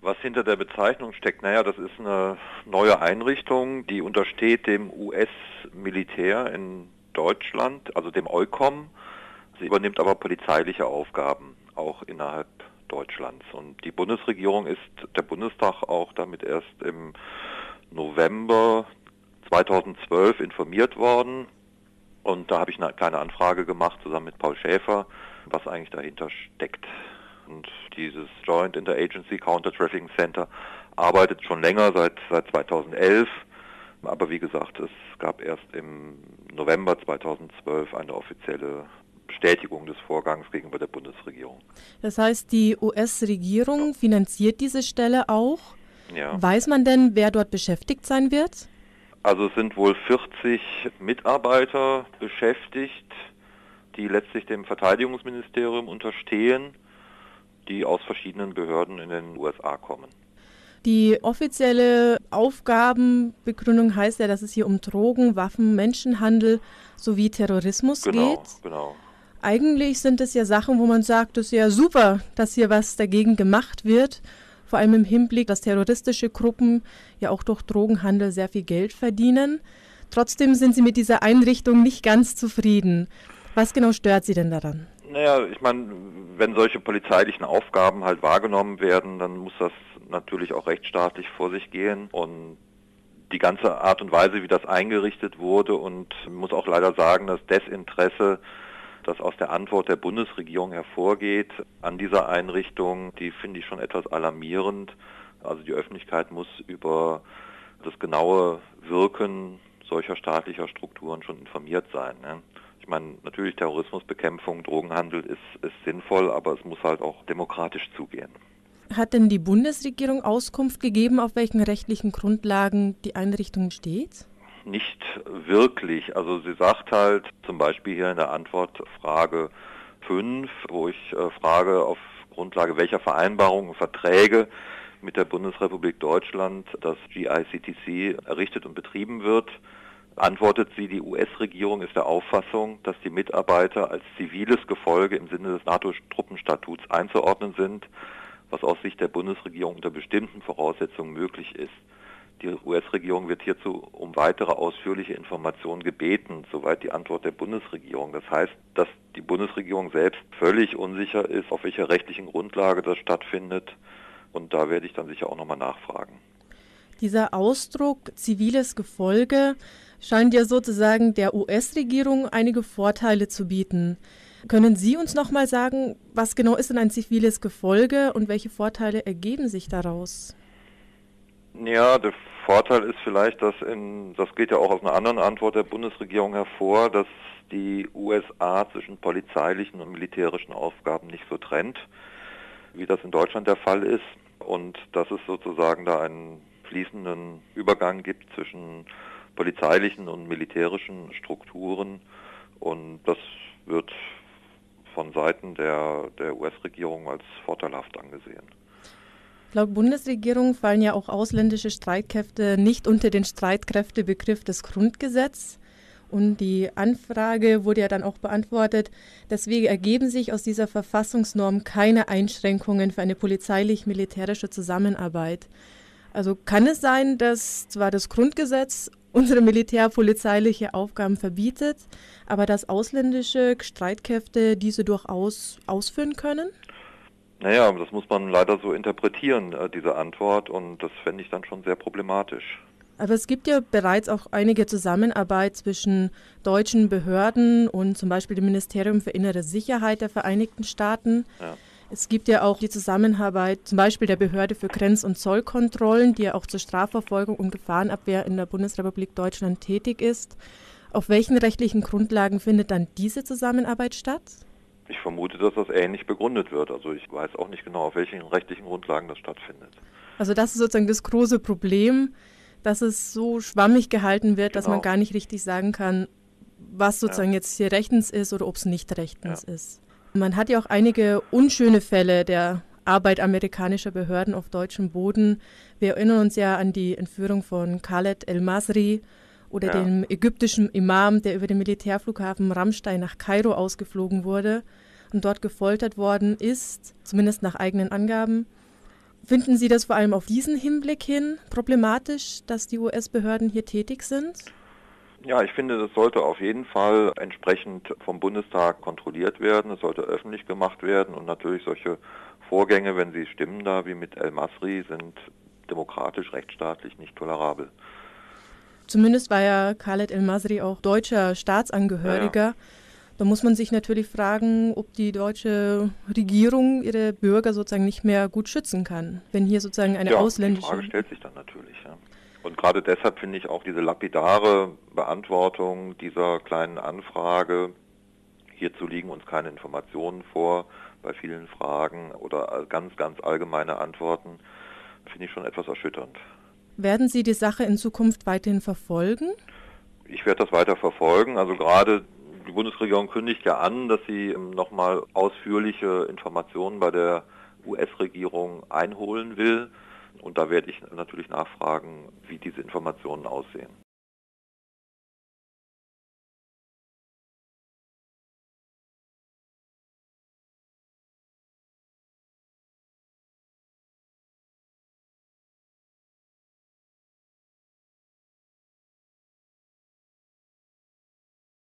Was hinter der Bezeichnung steckt, naja, das ist eine neue Einrichtung, die untersteht dem US-Militär in Deutschland, also dem EUCOM. Sie übernimmt aber polizeiliche Aufgaben, auch innerhalb Deutschlands. Und die Bundesregierung ist, der Bundestag auch damit erst im November 2012 informiert worden. Und da habe ich eine kleine Anfrage gemacht, zusammen mit Paul Schäfer, was eigentlich dahinter steckt. Und dieses Joint Interagency Counter Trafficking Center arbeitet schon länger, seit, seit 2011. Aber wie gesagt, es gab erst im November 2012 eine offizielle Bestätigung des Vorgangs gegenüber der Bundesregierung. Das heißt, die US-Regierung finanziert diese Stelle auch. Ja. Weiß man denn, wer dort beschäftigt sein wird? Also es sind wohl 40 Mitarbeiter beschäftigt, die letztlich dem Verteidigungsministerium unterstehen, die aus verschiedenen Behörden in den USA kommen. Die offizielle Aufgabenbegründung heißt ja, dass es hier um Drogen, Waffen, Menschenhandel sowie Terrorismus genau, geht. Genau. Eigentlich sind es ja Sachen, wo man sagt, es ist ja super, dass hier was dagegen gemacht wird vor allem im Hinblick, dass terroristische Gruppen ja auch durch Drogenhandel sehr viel Geld verdienen. Trotzdem sind Sie mit dieser Einrichtung nicht ganz zufrieden. Was genau stört Sie denn daran? Naja, ich meine, wenn solche polizeilichen Aufgaben halt wahrgenommen werden, dann muss das natürlich auch rechtsstaatlich vor sich gehen und die ganze Art und Weise, wie das eingerichtet wurde und muss auch leider sagen, dass Desinteresse das aus der Antwort der Bundesregierung hervorgeht an dieser Einrichtung, die finde ich schon etwas alarmierend. Also die Öffentlichkeit muss über das genaue Wirken solcher staatlicher Strukturen schon informiert sein. Ne? Ich meine, natürlich Terrorismusbekämpfung, Drogenhandel ist, ist sinnvoll, aber es muss halt auch demokratisch zugehen. Hat denn die Bundesregierung Auskunft gegeben, auf welchen rechtlichen Grundlagen die Einrichtung steht? nicht wirklich. Also sie sagt halt zum Beispiel hier in der Antwort Frage 5, wo ich äh, frage, auf Grundlage welcher Vereinbarungen und Verträge mit der Bundesrepublik Deutschland das GICTC errichtet und betrieben wird, antwortet sie, die US-Regierung ist der Auffassung, dass die Mitarbeiter als ziviles Gefolge im Sinne des NATO-Truppenstatuts einzuordnen sind, was aus Sicht der Bundesregierung unter bestimmten Voraussetzungen möglich ist. Die US-Regierung wird hierzu um weitere ausführliche Informationen gebeten, soweit die Antwort der Bundesregierung. Das heißt, dass die Bundesregierung selbst völlig unsicher ist, auf welcher rechtlichen Grundlage das stattfindet. Und da werde ich dann sicher auch nochmal nachfragen. Dieser Ausdruck ziviles Gefolge scheint ja sozusagen der US-Regierung einige Vorteile zu bieten. Können Sie uns nochmal sagen, was genau ist denn ein ziviles Gefolge und welche Vorteile ergeben sich daraus? Ja, der Vorteil ist vielleicht, dass in, das geht ja auch aus einer anderen Antwort der Bundesregierung hervor, dass die USA zwischen polizeilichen und militärischen Aufgaben nicht so trennt, wie das in Deutschland der Fall ist und dass es sozusagen da einen fließenden Übergang gibt zwischen polizeilichen und militärischen Strukturen und das wird von Seiten der, der US-Regierung als vorteilhaft angesehen. Laut Bundesregierung fallen ja auch ausländische Streitkräfte nicht unter den Streitkräftebegriff des Grundgesetzes. Und die Anfrage wurde ja dann auch beantwortet. Deswegen ergeben sich aus dieser Verfassungsnorm keine Einschränkungen für eine polizeilich-militärische Zusammenarbeit. Also kann es sein, dass zwar das Grundgesetz unsere militärpolizeiliche Aufgaben verbietet, aber dass ausländische Streitkräfte diese durchaus ausführen können? Naja, das muss man leider so interpretieren, äh, diese Antwort, und das fände ich dann schon sehr problematisch. Aber es gibt ja bereits auch einige Zusammenarbeit zwischen deutschen Behörden und zum Beispiel dem Ministerium für innere Sicherheit der Vereinigten Staaten. Ja. Es gibt ja auch die Zusammenarbeit zum Beispiel der Behörde für Grenz- und Zollkontrollen, die ja auch zur Strafverfolgung und Gefahrenabwehr in der Bundesrepublik Deutschland tätig ist. Auf welchen rechtlichen Grundlagen findet dann diese Zusammenarbeit statt? Ich vermute, dass das ähnlich begründet wird. Also ich weiß auch nicht genau, auf welchen rechtlichen Grundlagen das stattfindet. Also das ist sozusagen das große Problem, dass es so schwammig gehalten wird, genau. dass man genau. gar nicht richtig sagen kann, was sozusagen ja. jetzt hier rechtens ist oder ob es nicht rechtens ja. ist. Man hat ja auch einige unschöne Fälle der Arbeit amerikanischer Behörden auf deutschem Boden. Wir erinnern uns ja an die Entführung von Khaled El-Masri oder ja. dem ägyptischen Imam, der über den Militärflughafen Ramstein nach Kairo ausgeflogen wurde und dort gefoltert worden ist, zumindest nach eigenen Angaben. Finden Sie das vor allem auf diesen Hinblick hin problematisch, dass die US-Behörden hier tätig sind? Ja, ich finde, das sollte auf jeden Fall entsprechend vom Bundestag kontrolliert werden. Es sollte öffentlich gemacht werden und natürlich solche Vorgänge, wenn sie stimmen da, wie mit El Masri, sind demokratisch, rechtsstaatlich nicht tolerabel. Zumindest war ja Khaled El Masri auch deutscher Staatsangehöriger. Ja, ja. Da muss man sich natürlich fragen, ob die deutsche Regierung ihre Bürger sozusagen nicht mehr gut schützen kann, wenn hier sozusagen eine ja, ausländische. Die Frage stellt sich dann natürlich. Ja. Und gerade deshalb finde ich auch diese lapidare Beantwortung dieser kleinen Anfrage, hierzu liegen uns keine Informationen vor bei vielen Fragen oder ganz, ganz allgemeine Antworten, finde ich schon etwas erschütternd. Werden Sie die Sache in Zukunft weiterhin verfolgen? Ich werde das weiter verfolgen. Also gerade die Bundesregierung kündigt ja an, dass sie ähm, nochmal ausführliche Informationen bei der US-Regierung einholen will. Und da werde ich natürlich nachfragen, wie diese Informationen aussehen.